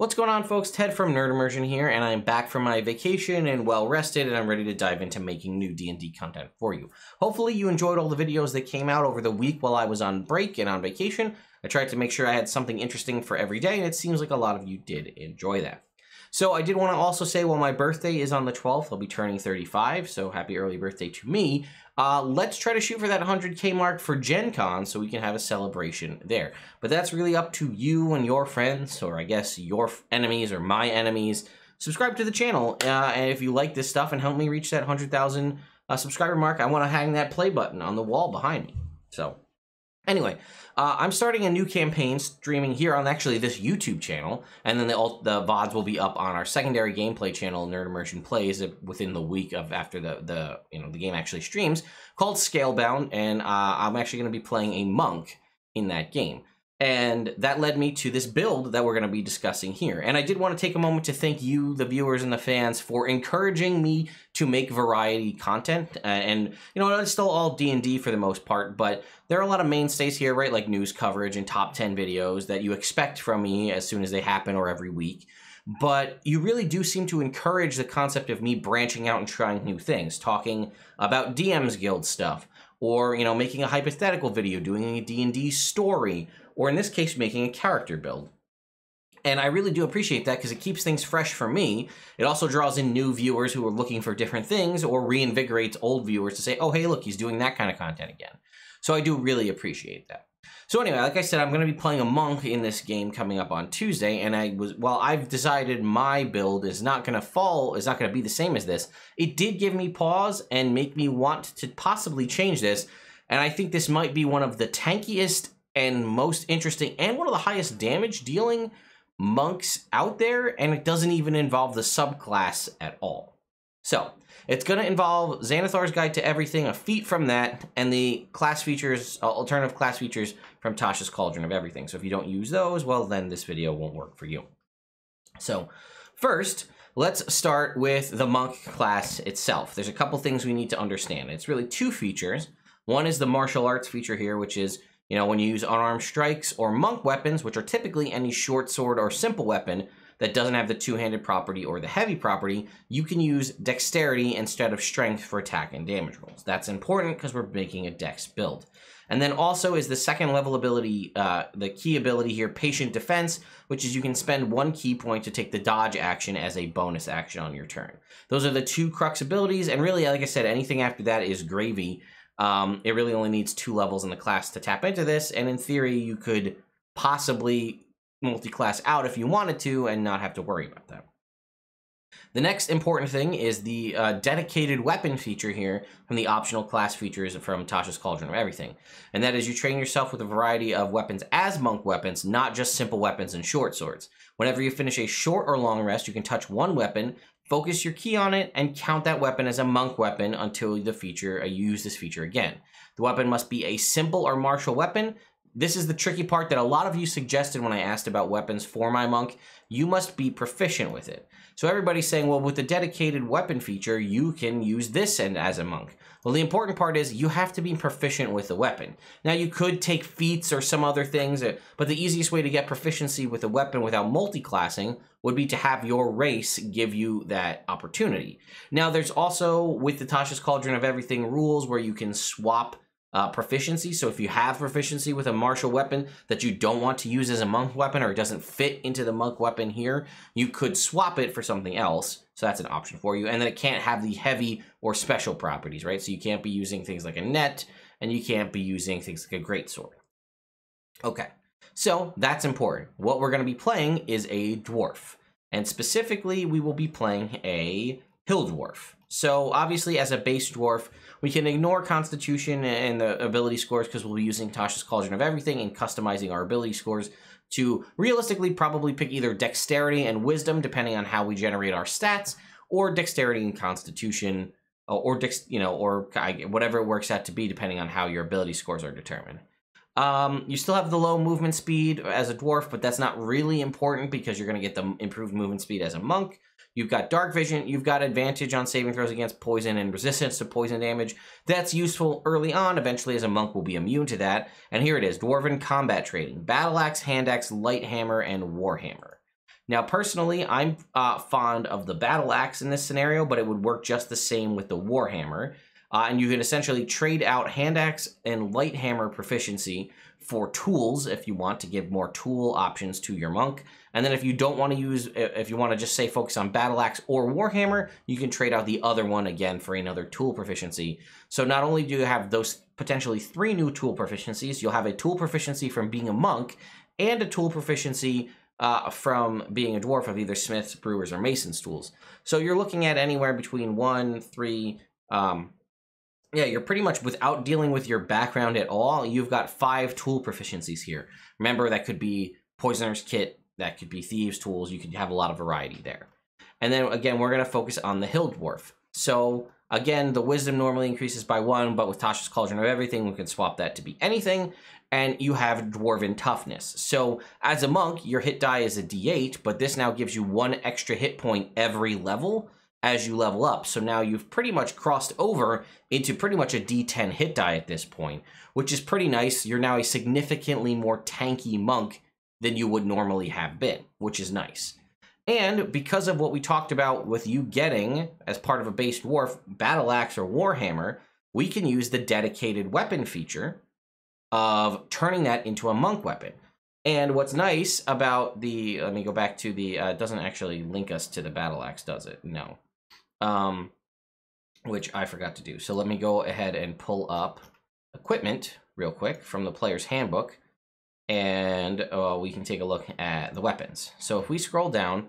What's going on folks? Ted from Nerd Immersion here and I'm back from my vacation and well rested and I'm ready to dive into making new D&D content for you. Hopefully you enjoyed all the videos that came out over the week while I was on break and on vacation. I tried to make sure I had something interesting for every day and it seems like a lot of you did enjoy that. So I did want to also say while my birthday is on the 12th, I'll be turning 35, so happy early birthday to me. Uh, let's try to shoot for that 100k mark for Gen Con so we can have a celebration there. But that's really up to you and your friends, or I guess your enemies or my enemies. Subscribe to the channel, uh, and if you like this stuff and help me reach that 100,000 uh, subscriber mark, I want to hang that play button on the wall behind me. So Anyway, uh, I'm starting a new campaign streaming here on actually this YouTube channel, and then the, the VODs will be up on our secondary gameplay channel, Nerd Immersion Plays, within the week of after the, the you know the game actually streams, called Scalebound, and uh, I'm actually going to be playing a monk in that game. And that led me to this build that we're going to be discussing here. And I did want to take a moment to thank you, the viewers and the fans, for encouraging me to make variety content. Uh, and, you know, it's still all D&D for the most part, but there are a lot of mainstays here, right? Like news coverage and top 10 videos that you expect from me as soon as they happen or every week. But you really do seem to encourage the concept of me branching out and trying new things, talking about DM's Guild stuff, or, you know, making a hypothetical video, doing a D&D story, or in this case, making a character build. And I really do appreciate that because it keeps things fresh for me. It also draws in new viewers who are looking for different things or reinvigorates old viewers to say, oh, hey, look, he's doing that kind of content again. So I do really appreciate that. So anyway, like I said, I'm going to be playing a monk in this game coming up on Tuesday, and I was well, I've decided my build is not going to fall, is not going to be the same as this. It did give me pause and make me want to possibly change this, and I think this might be one of the tankiest and most interesting and one of the highest damage dealing monks out there, and it doesn't even involve the subclass at all. So, it's going to involve Xanathar's Guide to Everything, a feat from that, and the class features, uh, alternative class features from Tasha's Cauldron of Everything. So if you don't use those, well, then this video won't work for you. So, first, let's start with the monk class itself. There's a couple things we need to understand. It's really two features. One is the martial arts feature here, which is you know, when you use unarmed strikes or monk weapons, which are typically any short sword or simple weapon that doesn't have the two-handed property or the heavy property, you can use dexterity instead of strength for attack and damage rolls. That's important because we're making a dex build. And then also is the second level ability, uh, the ki ability here, Patient Defense, which is you can spend one key point to take the dodge action as a bonus action on your turn. Those are the two crux abilities, and really, like I said, anything after that is gravy. Um, it really only needs two levels in the class to tap into this, and in theory, you could possibly multi-class out if you wanted to and not have to worry about that. The next important thing is the uh, dedicated weapon feature here from the optional class features from Tasha's Cauldron of Everything. And that is you train yourself with a variety of weapons as monk weapons, not just simple weapons and short swords. Whenever you finish a short or long rest, you can touch one weapon focus your ki on it, and count that weapon as a monk weapon until the feature uh, you use this feature again. The weapon must be a simple or martial weapon. This is the tricky part that a lot of you suggested when I asked about weapons for my monk. You must be proficient with it. So everybody's saying, well, with the dedicated weapon feature, you can use this and as a monk. Well, the important part is you have to be proficient with the weapon. Now, you could take feats or some other things, uh, but the easiest way to get proficiency with a weapon without multi-classing would be to have your race give you that opportunity. Now, there's also, with the Tasha's Cauldron of Everything rules, where you can swap uh, proficiency. So if you have proficiency with a martial weapon that you don't want to use as a monk weapon or it doesn't fit into the monk weapon here, you could swap it for something else. So that's an option for you. And then it can't have the heavy or special properties, right? So you can't be using things like a net and you can't be using things like a greatsword. Okay, so that's important. What we're going to be playing is a dwarf. And specifically, we will be playing a hill dwarf. So obviously, as a base dwarf, we can ignore Constitution and the ability scores because we'll be using Tasha's Cauldron of Everything and customizing our ability scores to realistically probably pick either Dexterity and Wisdom, depending on how we generate our stats, or Dexterity and Constitution, uh, or dex, you know, or whatever it works out to be, depending on how your ability scores are determined. Um, you still have the low movement speed as a dwarf, but that's not really important because you're going to get the improved movement speed as a monk. You've got dark vision. You've got advantage on saving throws against poison and resistance to poison damage. That's useful early on. Eventually, as a monk, will be immune to that. And here it is, Dwarven combat training. Battle axe, hand axe, light hammer, and warhammer. Now, personally, I'm uh, fond of the Battle Axe in this scenario, but it would work just the same with the Warhammer. Uh, and you can essentially trade out hand axe and light hammer proficiency for tools if you want to give more tool options to your monk. And then if you don't want to use, if you want to just say focus on battle axe or warhammer, you can trade out the other one again for another tool proficiency. So not only do you have those potentially three new tool proficiencies, you'll have a tool proficiency from being a monk and a tool proficiency uh, from being a dwarf of either smiths, brewers, or masons tools. So you're looking at anywhere between one, three, um, yeah, you're pretty much without dealing with your background at all. You've got five tool proficiencies here. Remember, that could be poisoner's kit, that could be thieves' tools. You could have a lot of variety there. And then again, we're going to focus on the hill dwarf. So again, the wisdom normally increases by one, but with Tasha's Cauldron of Everything, we can swap that to be anything. And you have dwarven toughness. So as a monk, your hit die is a d8, but this now gives you one extra hit point every level as you level up. So now you've pretty much crossed over into pretty much a D10 hit die at this point, which is pretty nice. You're now a significantly more tanky monk than you would normally have been, which is nice. And because of what we talked about with you getting, as part of a base dwarf, battle axe or warhammer, we can use the dedicated weapon feature of turning that into a monk weapon. And what's nice about the, let me go back to the, uh, doesn't actually link us to the battle axe, does it? No um, which I forgot to do. So let me go ahead and pull up equipment real quick from the player's handbook, and uh, we can take a look at the weapons. So if we scroll down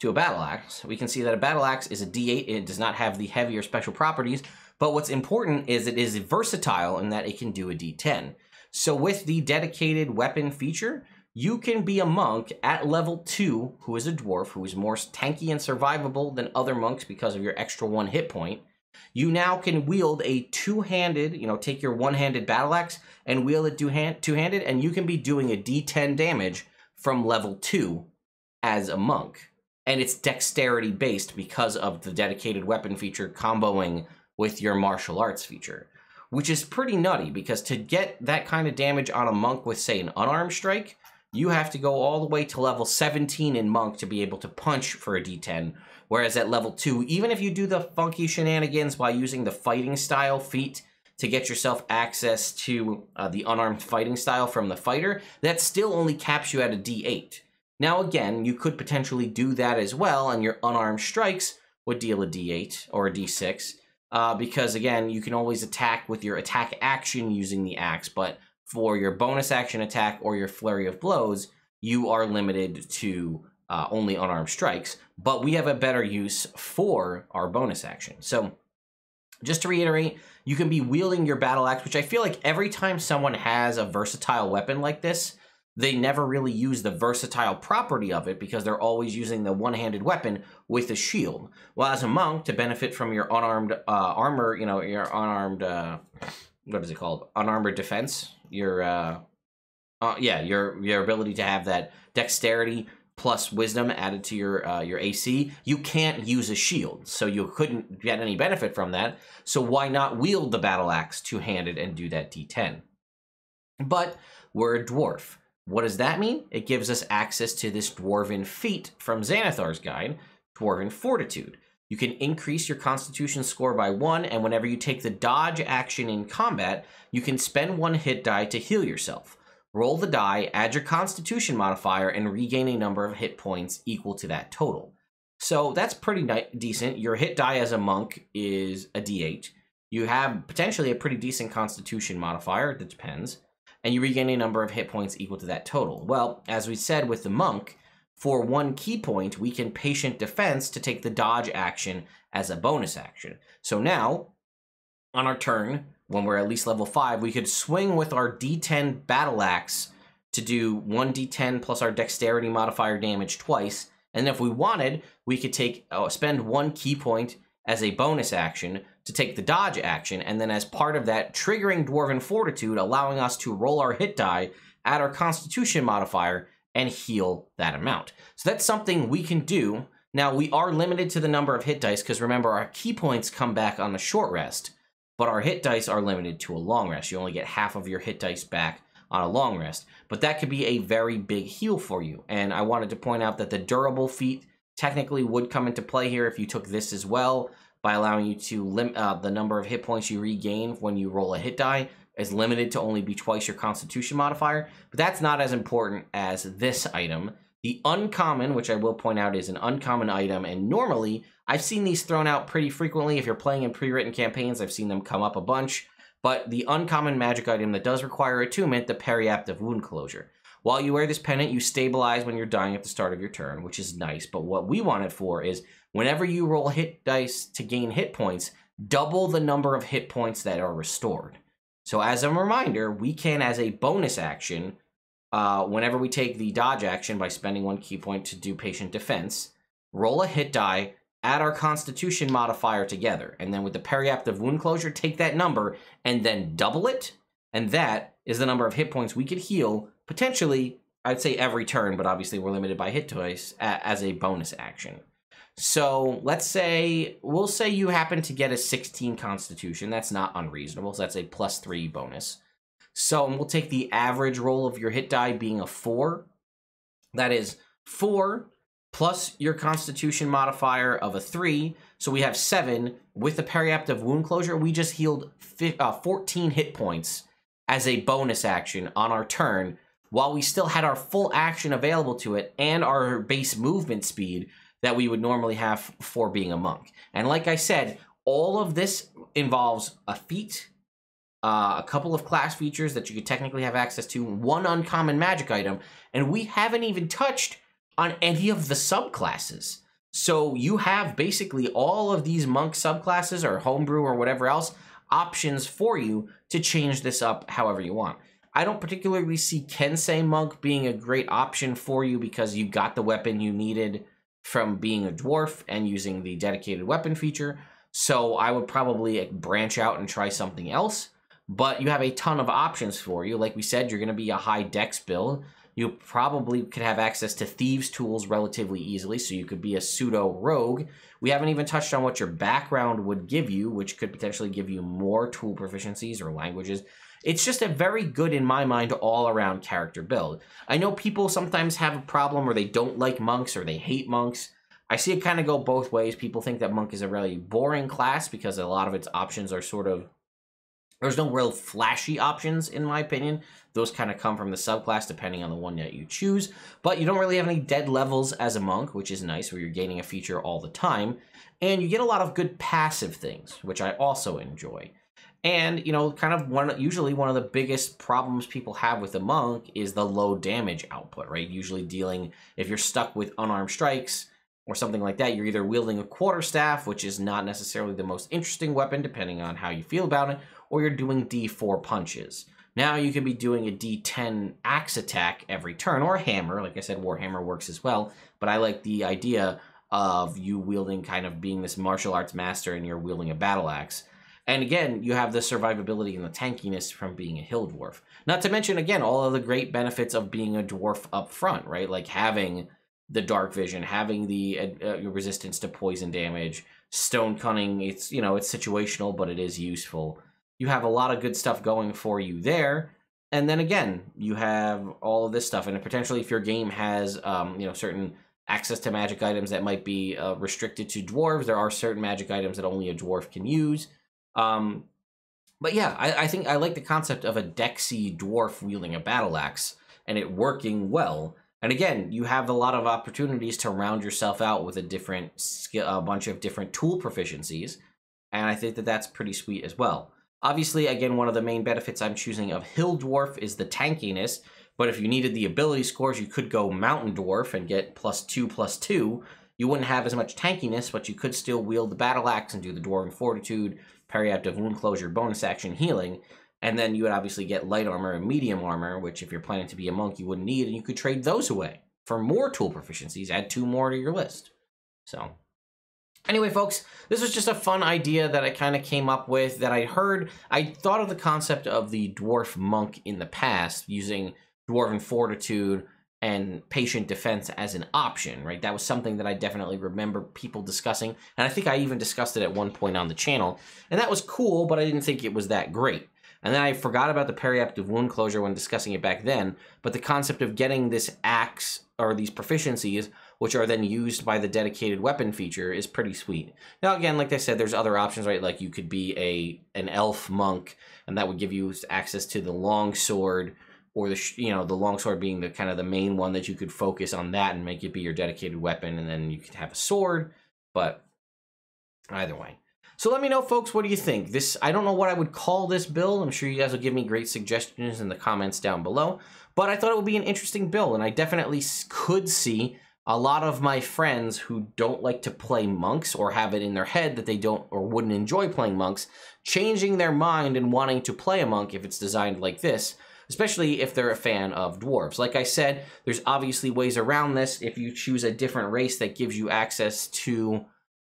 to a battle axe, we can see that a battle axe is a D8. It does not have the heavier special properties, but what's important is it is versatile in that it can do a D10. So with the dedicated weapon feature, you can be a monk at level 2 who is a dwarf, who is more tanky and survivable than other monks because of your extra one hit point. You now can wield a two-handed, you know, take your one-handed battle axe and wield it two-handed, and you can be doing a d10 damage from level 2 as a monk. And it's dexterity based because of the dedicated weapon feature comboing with your martial arts feature. Which is pretty nutty because to get that kind of damage on a monk with, say, an unarmed strike, you have to go all the way to level 17 in Monk to be able to punch for a D10. Whereas at level 2, even if you do the funky shenanigans by using the fighting style feat to get yourself access to uh, the unarmed fighting style from the fighter, that still only caps you at a D8. Now again, you could potentially do that as well, and your unarmed strikes would deal a D8 or a D6. Uh, because again, you can always attack with your attack action using the axe, but for your bonus action attack or your flurry of blows, you are limited to uh, only unarmed strikes, but we have a better use for our bonus action. So, just to reiterate, you can be wielding your battle axe, which I feel like every time someone has a versatile weapon like this, they never really use the versatile property of it because they're always using the one-handed weapon with a shield. Well, as a monk, to benefit from your unarmed uh, armor, you know, your unarmed, uh, what is it called? Unarmored defense, your uh, uh, yeah, your your ability to have that dexterity plus wisdom added to your uh, your AC, you can't use a shield, so you couldn't get any benefit from that. So why not wield the battle axe two handed and do that D10? But we're a dwarf. What does that mean? It gives us access to this dwarven feat from Xanathar's guide, Dwarven Fortitude. You can increase your constitution score by one, and whenever you take the dodge action in combat, you can spend one hit die to heal yourself. Roll the die, add your constitution modifier, and regain a number of hit points equal to that total. So that's pretty decent. Your hit die as a monk is a d8. You have potentially a pretty decent constitution modifier, it depends, and you regain a number of hit points equal to that total. Well, as we said with the monk, for one ki point, we can patient defense to take the dodge action as a bonus action. So now, on our turn, when we're at least level 5, we could swing with our d10 battle axe to do 1d10 plus our dexterity modifier damage twice. And if we wanted, we could take uh, spend one ki point as a bonus action to take the dodge action, and then as part of that, triggering Dwarven Fortitude, allowing us to roll our hit die, add our Constitution modifier, and heal that amount. So that's something we can do. Now, we are limited to the number of hit dice because remember, our ki points come back on the short rest, but our hit dice are limited to a long rest. You only get half of your hit dice back on a long rest. but that could be a very big heal for you. And I wanted to point out that the durable feat technically would come into play here if you took this as well by allowing you to limit uh, the number of hit points you regain when you roll a hit die is limited to only be twice your constitution modifier, but that's not as important as this item. The uncommon, which I will point out is an uncommon item, and normally I've seen these thrown out pretty frequently. If you're playing in pre-written campaigns, I've seen them come up a bunch. But the uncommon magic item that does require attunement, the Periapt of Wound Closure. While you wear this pendant, you stabilize when you're dying at the start of your turn, which is nice. But what we want it for is whenever you roll hit dice to gain hit points, double the number of hit points that are restored. So as a reminder, we can, as a bonus action, uh, whenever we take the dodge action by spending one ki point to do patient defense, roll a hit die, add our constitution modifier together, and then with the periapt of wound closure, take that number and then double it, and that is the number of hit points we could heal, potentially, I'd say every turn, but obviously we're limited by hit dice, as a bonus action. So let's say, we'll say you happen to get a 16 constitution. That's not unreasonable. So that's a plus three bonus. So we'll take the average roll of your hit die being a four. That is four plus your constitution modifier of a three. So we have seven. With the periapt of wound closure, we just healed uh, 14 hit points as a bonus action on our turn while we still had our full action available to it and our base movement speed that we would normally have for being a monk. And like I said, all of this involves a feat, uh, a couple of class features that you could technically have access to, one uncommon magic item, and we haven't even touched on any of the subclasses. So you have basically all of these monk subclasses or homebrew or whatever else options for you to change this up however you want. I don't particularly see Kensei Monk being a great option for you because you got the weapon you needed from being a dwarf and using the dedicated weapon feature. So I would probably branch out and try something else. But you have a ton of options for you. Like we said, you're going to be a high dex build. You probably could have access to thieves tools relatively easily, so you could be a pseudo rogue. We haven't even touched on what your background would give you, which could potentially give you more tool proficiencies or languages. It's just a very good, in my mind, all around character build. I know people sometimes have a problem where they don't like monks or they hate monks. I see it kind of go both ways. People think that monk is a really boring class because a lot of its options are sort of there's no real flashy options, in my opinion. Those kind of come from the subclass, depending on the one that you choose. But you don't really have any dead levels as a monk, which is nice, where you're gaining a feature all the time. And you get a lot of good passive things, which I also enjoy. And, you know, kind of one, usually one of the biggest problems people have with the monk is the low damage output, right? Usually dealing, if you're stuck with unarmed strikes or something like that, you're either wielding a quarterstaff, which is not necessarily the most interesting weapon, depending on how you feel about it, or you're doing D4 punches. Now you could be doing a D10 axe attack every turn, or a hammer. Like I said, Warhammer works as well, but I like the idea of you wielding kind of being this martial arts master and you're wielding a battle axe and again, you have the survivability and the tankiness from being a hill dwarf. Not to mention, again, all of the great benefits of being a dwarf up front, right? Like having the dark vision, having the uh, uh, resistance to poison damage, stone cunning. It's you know it's situational, but it is useful. You have a lot of good stuff going for you there. And then again, you have all of this stuff, and potentially if your game has um, you know certain access to magic items that might be uh, restricted to dwarves, there are certain magic items that only a dwarf can use. Um, but yeah, I, I think I like the concept of a Dexy dwarf wielding a battle axe and it working well. And again, you have a lot of opportunities to round yourself out with a different skill, a bunch of different tool proficiencies, and I think that that's pretty sweet as well. Obviously, again, one of the main benefits I'm choosing of Hill Dwarf is the tankiness, but if you needed the ability scores, you could go Mountain Dwarf and get plus two, plus two. You wouldn't have as much tankiness, but you could still wield the battle axe and do the Dwarven Fortitude, periapt of wound closure, bonus action healing, and then you would obviously get light armor and medium armor, which if you're planning to be a monk, you wouldn't need, and you could trade those away for more tool proficiencies. Add two more to your list. So, anyway, folks, this was just a fun idea that I kind of came up with that I heard. I thought of the concept of the dwarf monk in the past using dwarven fortitude and patient defense as an option, right? That was something that I definitely remember people discussing. And I think I even discussed it at one point on the channel. And that was cool, but I didn't think it was that great. And then I forgot about the periapt of wound closure when discussing it back then, but the concept of getting this axe or these proficiencies, which are then used by the dedicated weapon feature, is pretty sweet. Now, again, like I said, there's other options, right? Like you could be a an elf monk, and that would give you access to the long sword, or the you know the longsword being the kind of the main one that you could focus on that and make it be your dedicated weapon, and then you could have a sword. But either way. So let me know, folks, what do you think? This I don't know what I would call this build. I'm sure you guys will give me great suggestions in the comments down below. But I thought it would be an interesting build, and I definitely could see a lot of my friends who don't like to play monks or have it in their head that they don't or wouldn't enjoy playing monks changing their mind and wanting to play a monk if it's designed like this especially if they're a fan of dwarves. Like I said, there's obviously ways around this. If you choose a different race that gives you access to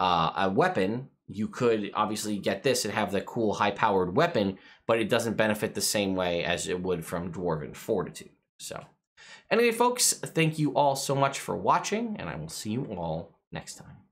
uh, a weapon, you could obviously get this and have the cool high-powered weapon, but it doesn't benefit the same way as it would from Dwarven Fortitude. So, anyway, folks, thank you all so much for watching, and I will see you all next time.